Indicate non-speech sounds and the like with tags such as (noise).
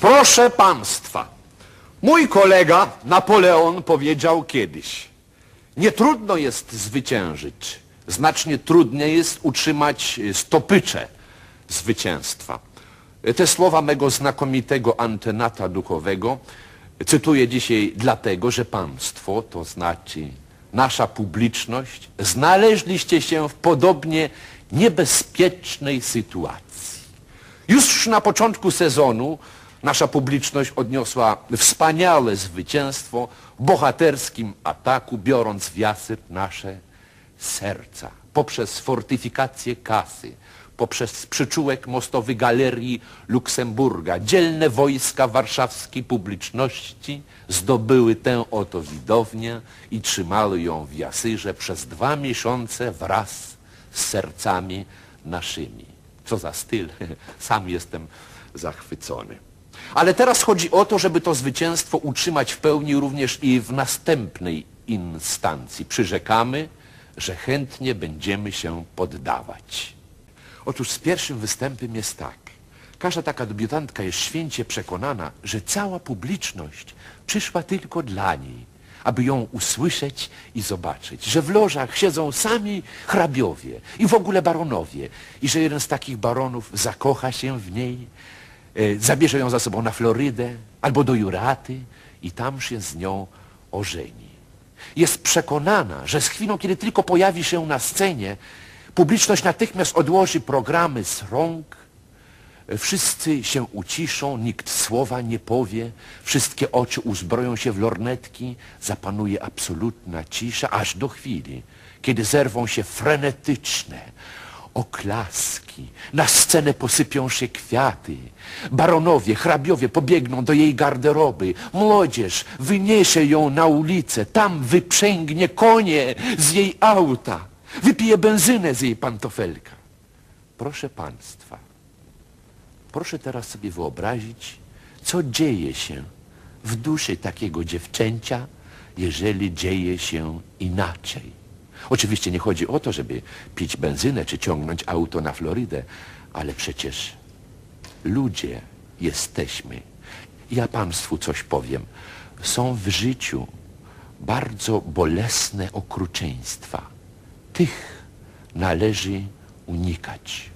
Proszę państwa, mój kolega Napoleon powiedział kiedyś, nie trudno jest zwyciężyć, znacznie trudniej jest utrzymać y, stopycze zwycięstwa. Te słowa mego znakomitego antenata duchowego cytuję dzisiaj dlatego, że państwo, to znaczy nasza publiczność, znaleźliście się w podobnie niebezpiecznej sytuacji. Już na początku sezonu nasza publiczność odniosła wspaniałe zwycięstwo w bohaterskim ataku, biorąc w jasyr nasze serca poprzez fortyfikację kasy, poprzez przyczółek mostowy Galerii Luksemburga. Dzielne wojska warszawskiej publiczności zdobyły tę oto widownię i trzymały ją w jasyrze przez dwa miesiące wraz z sercami naszymi. Co za styl. (laughs) Sam jestem zachwycony. Ale teraz chodzi o to, żeby to zwycięstwo utrzymać w pełni również i w następnej instancji. Przyrzekamy, że chętnie będziemy się poddawać. Otóż z pierwszym występem jest tak. Każda taka debiutantka jest święcie przekonana, że cała publiczność przyszła tylko dla niej, aby ją usłyszeć i zobaczyć. Że w lożach siedzą sami hrabiowie i w ogóle baronowie. I że jeden z takich baronów zakocha się w niej, zabierze ją za sobą na Florydę albo do Juraty i tam się z nią ożeni. Jest przekonana, że z chwilą, kiedy tylko pojawi się na scenie, publiczność natychmiast odłoży programy z rąk, wszyscy się uciszą, nikt słowa nie powie, wszystkie oczy uzbroją się w lornetki, zapanuje absolutna cisza, aż do chwili, kiedy zerwą się frenetyczne oklaski, na scenę posypią się kwiaty, baronowie, hrabiowie pobiegną do jej garderoby, młodzież wyniesie ją na ulicę, tam wyprzęgnie konie z jej auta, wypije benzynę z jej pantofelka. Proszę państwa, proszę teraz sobie wyobrazić, co dzieje się w duszy takiego dziewczęcia, jeżeli dzieje się inaczej. Oczywiście nie chodzi o to, żeby pić benzynę czy ciągnąć auto na Florydę, ale przecież ludzie jesteśmy. Ja państwu coś powiem. Są w życiu bardzo bolesne okrucieństwa. Tych należy unikać.